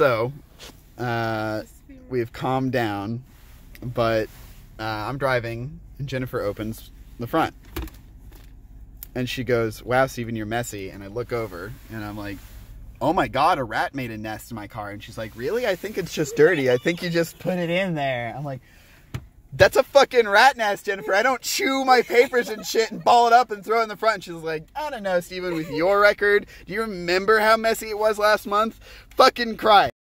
So, uh, we've calmed down, but uh, I'm driving, and Jennifer opens the front. And she goes, Wow, Steven, you're messy. And I look over, and I'm like, Oh my God, a rat made a nest in my car. And she's like, Really? I think it's just dirty. I think you just put it in there. I'm like, that's a fucking rat nest, Jennifer. I don't chew my papers and shit and ball it up and throw it in the front. And she's like, I don't know, Steven, with your record, do you remember how messy it was last month? Fucking cry.